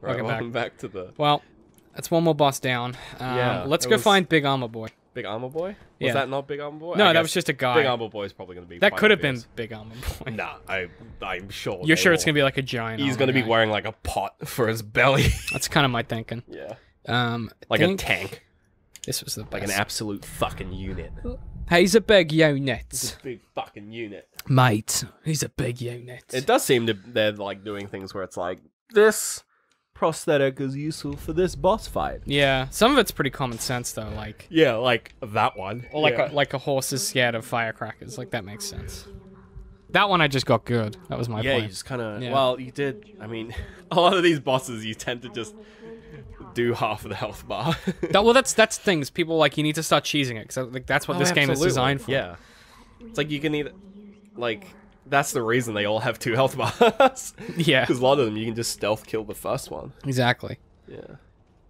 Right, Welcome back. back. to the Well, that's one more boss down. Um, Yeah, let's go was- find Big Armor Boy. Big Armor Boy. Was Yeah. that not Big Armor Boy? No, that was just a guy. Big Armor Boy is probably going to be. that could have been. Big Armor Boy. Nah, I I'm sure. You're sure it's gonna be like a giant? He's going to be guy. wearing like a pot for his belly. That's kind of my thinking. yeah, Um, like a tank, This was the best. like an absolute fucking unit. He's a big unit, Big fucking unit. mate. He's a big unit. It does seem to they're like doing things where it's like this prosthetic is useful for this boss fight. yeah, some of it's pretty common sense though. Like, Yeah, like that one. or like yeah. a, like a horse is scared of firecrackers. Like that makes sense. That one I just got good. That was my yeah, you point. just kind of. Yeah. Well, you did. I mean, a lot of these bosses, you tend to just do half of the health bar. That, well, that's that's things. People like you need to start cheesing it because like that's what Oh, this game is designed for. Yeah, it's like you can either like that's the reason they all have two health bars. yeah, Because a lot of them you can just stealth kill the first one. exactly. Yeah.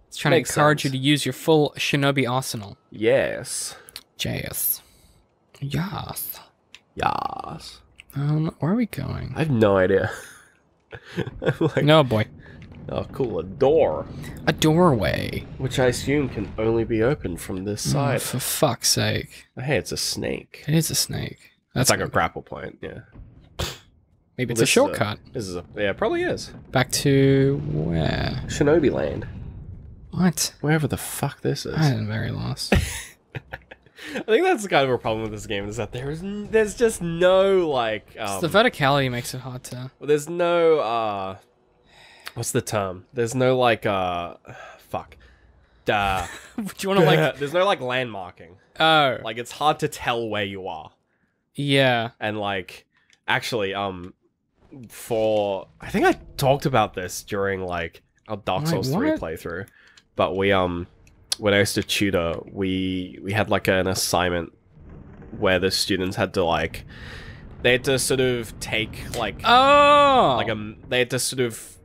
It's trying Makes to encourage sense. you to use your full shinobi arsenal. Yes. JS. Yes. Yes. Um, where are we going? I have no idea. Like, No boy. oh, cool, a door, A doorway. which I assume can only be opened from this Oh, side. for fuck's sake. Hey, it's a snake. It is a snake. That's That's like a grapple point. Yeah. Maybe it's Well, a this is shortcut. This is a yeah, it probably is. Back to where? Shinobi Land, What? wherever the fuck this is. I am very lost. I think that's kind of a problem with this game is that there's there's just no like um, the verticality makes it hard to. well, there's no uh what's the term? There's no like uh fuck. Duh. Do you want to like? there's no like landmarking. Oh, Like it's hard to tell where you are. yeah. And like actually um for I think I talked about this during like our Dark Souls 3 playthrough. But we um when I used to tutor, we we had like an assignment where the students had to like they had to sort of take like Oh, like um they had to sort of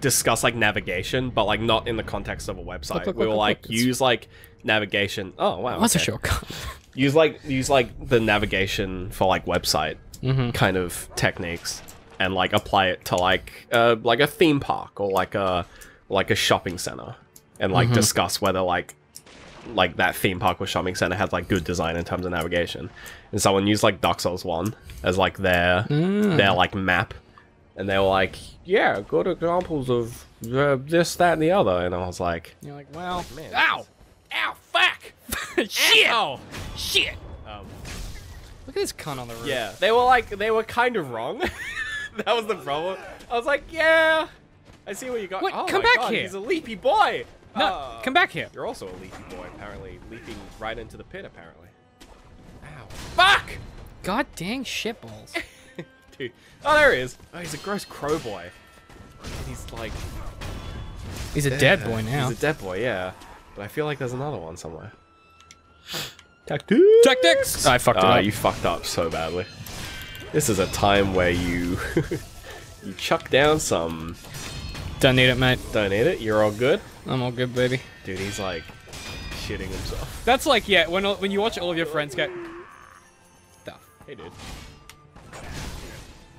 discuss like navigation but like not in the context of a website look, we look, were look, like use like navigation oh wow What's a okay. shortcut? use like use like the navigation for like website mm-hmm. kind of techniques and like apply it to like uh like a theme park or like a like a shopping center and like Mhm. discuss whether like like that theme park or shopping center has like good design in terms of navigation and someone used like Dark Souls 1 as like their Mm. their like map and they were like yeah good examples of uh, this that and the other and I was like You're like, well, man ow, ow, fuck, shit, Ow. shit. um, Look at this cunt on the roof. Yeah, they were like they were kind of wrong. that was the problem. I was like, yeah, I see what you got. Wait, oh come my back God, here. He's a leapy boy. No, Uh, come back here. You're also a leapy boy, apparently, leaping right into the pit, apparently. Ow! Fuck, God dang shitballs. dude. Oh, there he is. Oh, he's a gross crow boy. He's like He's a dead boy now. He's a dead boy, yeah. But I feel like there's another one somewhere. Tactics. Tactics. I fucked it Ah, up. you fucked up so badly. This is a time where you you chuck down some. Don't need it, mate. Don't need it. You're all good, I'm all good, baby. dude. He's like shitting himself. That's like, yeah, when when you watch all of your friends get Hey, dude.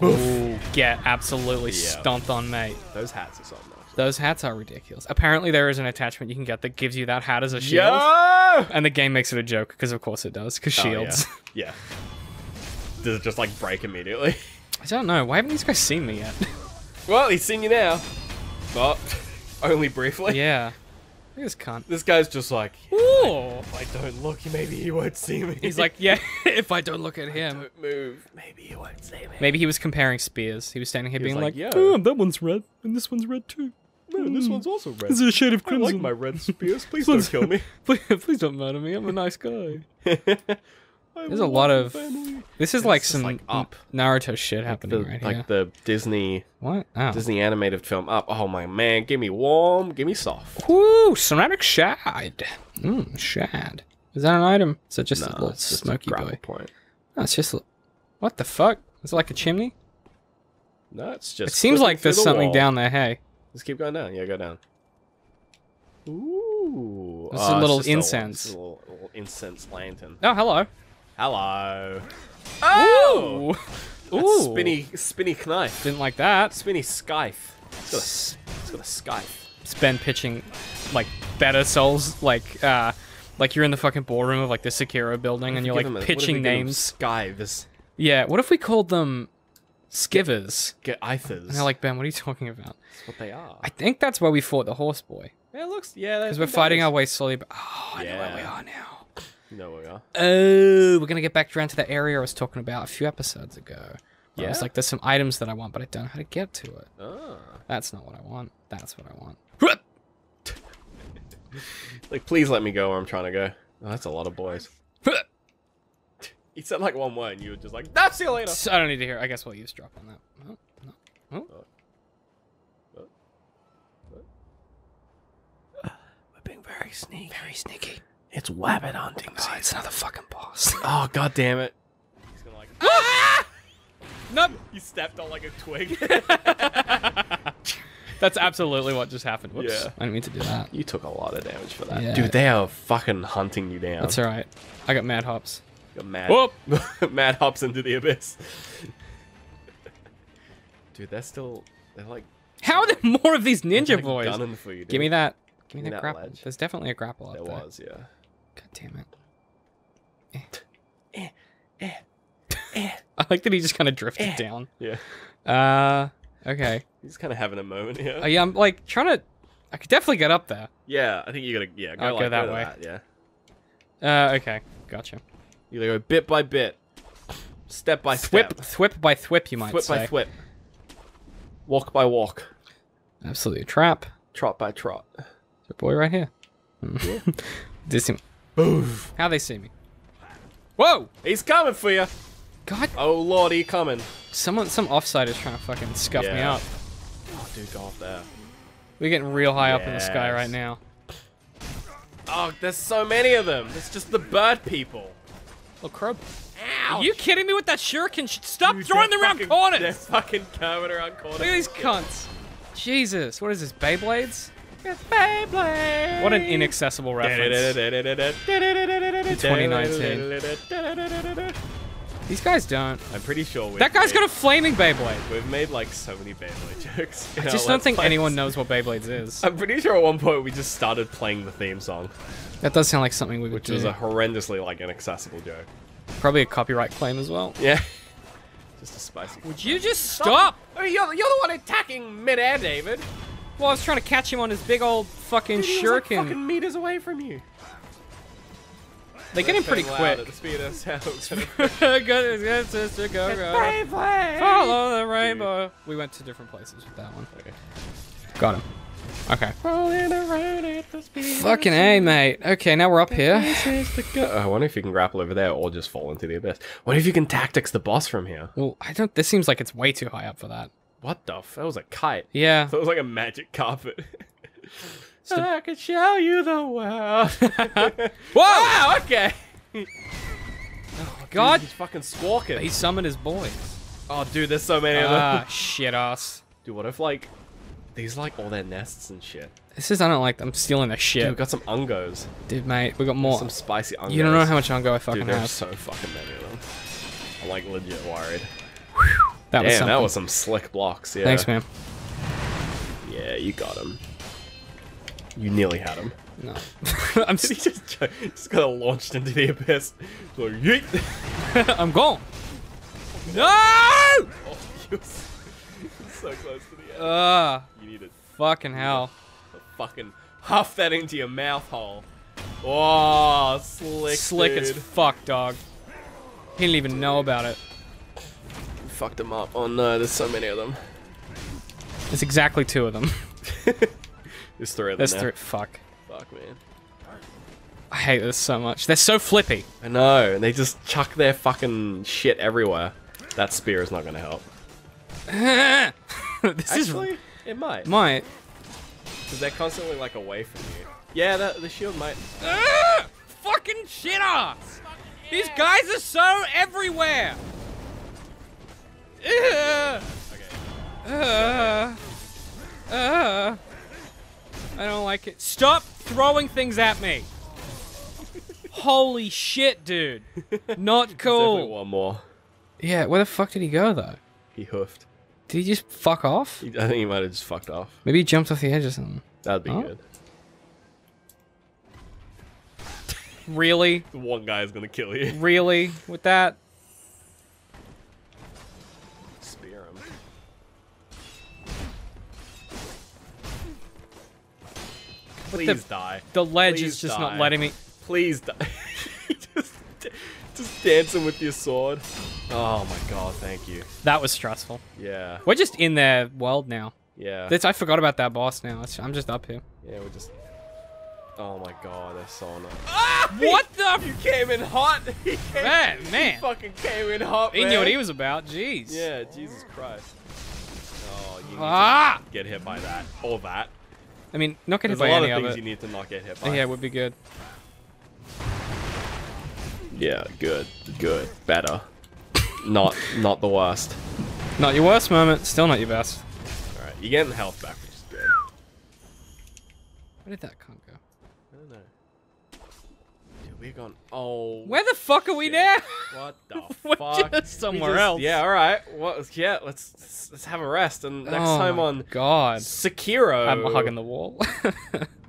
Ooh, get absolutely Yeah. stomped on, mate. Those hats are something. Those hats are ridiculous. Apparently, there is an attachment you can get that gives you that hat as a shield. Yo! And the game makes it a joke, because of course it does, because Oh, shields. yeah. yeah. Does it just like break immediately? I don't know. Why haven't these guys seen me yet? well, he's seen you now. But only briefly. yeah. This cunt. This guy's just like, Ooh. if I don't look, maybe he won't see me. He's like, yeah, if I don't look at him. don't move, maybe he won't see me. Maybe he was comparing spears. He was standing here He being like, like, "Yo." oh, that one's red, and this one's red too. No, this hmm. one's also red. This is a shade of crimson. I like my red spears. Please don't kill me. please, please don't murder me. I'm a nice guy. There's There's a lot of. This is like is, some like, Up. Naruto shit the, happening right like here. the Disney What? Oh. Disney animated film up. Oh my man, give me warm, give me soft. Woo! Somatic shad. Mmm, shad. Is that an item? Is that just a little it's just a smoky grapple boy? point. No, it's just. a- What the fuck? Is it like a chimney? No, it's just. It seems like there's the something wall. down there. Hey, Just keep going down. Yeah, go down. Ooh. This is a oh, it's little just incense. a little, little incense lantern. oh hello. Hello. Oh. That's Ooh. spinny, spinny knife. Didn't like that. Spinny scythe. It's got a, it's got a scythe. spend pitching like better souls like uh like you're in the fucking ballroom of like the Sekiro building and you're like a- what if we pitching names. Scythes. Yeah, what if we called them skivers? Get ithers. And they're like, Ben, what are you talking about? That's what they are. I think that's where we fought the horse boy. yeah, it looks. Yeah, Because we're fighting our way slowly but Oh, I know where we are now. No, we are. Oh, we're gonna get back around to the area I was talking about a few episodes ago. Yeah. I was like, there's some items that I want, but I don't know how to get to it. Ah. That's not what I want. That's what I want. Like, please let me go where I'm trying to go. Oh, that's a lot of boys. He said like one word, and you were just like, "Nah, see you later." So I don't need to hear. I guess we'll eavesdrop on that. Oh, no. We're being very sneaky. Very sneaky. It's wabbit hunting Oh, it's another fucking boss. Oh god damn it! He's gonna like. nope. You stepped on like a twig. That's absolutely what just happened. Whoops. Yeah. I didn't mean to do that. you took a lot of damage for that, Yeah. dude. They are fucking hunting you down. That's alright. I got mad hops. You're mad. Whoop. mad hops into the abyss. Dude, they're still. They're like. How are there more of these ninja like, boys? for you. Dude. Give me that. Give me Give me that that grapple. ledge. There's definitely a grapple up There there. was, yeah. God damn it. Eh, eh, eh. I like that he just kind of drifted Eh. down. Yeah. Uh, okay. He's kind of having a moment here. Uh, yeah, I'm like trying to. I could definitely get up there. Yeah, I think you gotta. Yeah, go I'll go that to way. yeah. Uh, okay. Gotcha. You gotta go bit by bit, step by Thwip, step, thwip by thwip, you might thwip say. by thwip, walk by walk, Absolutely a trap. trot by trot. There's a boy right here. They see me. Oof. How they see me? Whoa! He's coming for you. God, Oh lord, he coming. someone, some offside is trying to fucking scuff me up. Oh, dude, go off there. We're getting real high up in the sky right now. Oh, there's so many of them. It's just the bird people. Oh, crow. Ow! Are you kidding me with that shuriken? Stop Dude, throwing them around fucking- corners! They're fucking coming around corners. Look at these cunts. Jesus, what is this, Beyblades? It's Beyblade. What an inaccessible reference. 2019. These guys don't. I'm pretty sure we've That guy's made, got a flaming Beyblade. We've made like so many Beyblade jokes. I just don't Let's think Plays. anyone knows what Beyblades is. I'm pretty sure at one point we just started playing the theme song, That does sound like something we would which do. was a horrendously like inaccessible joke. Probably a copyright claim as well. Yeah. Just a spicy. Would you just stop? Oh, you're, you're the one attacking midair, David. Well, I was trying to catch him on his big old fucking Dude, he was, like, fucking meters away from you. They get him pretty Saying loud At quick. the speed of sound. good, good sister, go, go. Beyblade. Follow the rainbow. We went to different places with that one. Okay. Got him. Okay. Rolling around at the speed of Fucking A, mate. Okay, now we're up here. Places. Uh, I wonder if you can grapple over there or just fall into the abyss. What if you can tactics the boss from here? Well, I don't. This seems like it's way too high up for that. What the f? That was a kite. Yeah. That was like a magic carpet. So I can show you the world. Whoa! wow, okay. Oh, God, He's fucking squawking. he summoned his boys. Oh, dude, there's so many of Ah, them. shit ass. Dude, what if, like, these are, like, all their nests and shit? This is. I don't like. I'm stealing the Dude, shit, we got some ungos. dude, mate. We got more. Some spicy ungos. You don't know how much ungo I fucking Dude, there's have. so fucking many of them. I'm, like, legit worried. That was something. that was some slick blocks, yeah. Thanks, man. Yeah, you got him. You nearly had him. No, I'm. He just, just got launched into the abyss. So, yeet! I'm gone. No! Oh, you so close to the end. Ah, you need to fucking hell. fucking huff that into your mouth hole. Oh, slick, Slick as fuck, dog. He didn't even know about it. Fucked them up. Oh no, there's so many of them. There's exactly two of them. There's three of them There's now. three. Fuck. Fuck, man. I hate this so much. They're so flippy. I know, and they just chuck their fucking shit everywhere. That spear is not gonna help. this is Actually, it might. might. Because they're constantly, like, away from you. Yeah, the, the shield might. Ah! Fucking shit ass! These guys are so everywhere! Ugh. Okay. Uh, uh, I don't like it. Stop throwing things at me! Holy shit, dude. Not Definitely cool. one more. Yeah, where the fuck did he go though? He hoofed. Did he just fuck off? I think he might have just fucked off. Maybe he jumped off the edge or something. That'd be Oh. good. Really? One guy's gonna kill you. Really? With that? Please the- die. The ledge Please is just die. not letting me. Please die. just, just dancing with your sword. Oh my god, thank you. That was stressful. Yeah, We're just in their world now. yeah, That's, I forgot about that boss now. It's- I'm just up here. yeah. We're just. Oh my god, they're so annoying. What the? You came in hot. He came, Man, he man. fucking came in hot. He man. knew what he was about. Jeez. Yeah, Jesus Christ. Oh, you need Ah! to get hit by that or that. I mean, not getting There's hit a by lot any of of things you need to not get hit by. Yeah, it would be good. Yeah, good, good, better. not, not the worst. Not your worst moment. Still not your best. All right, you're getting health back, which is good. Where did that cunt go? I don't know. We're gone. Oh. Where the fuck are we shit. now? What the fuck? somewhere just- else. Yeah, all right. What? Yeah, let's let's have a rest. And next oh time on God. Sekiro, I'm hugging the wall.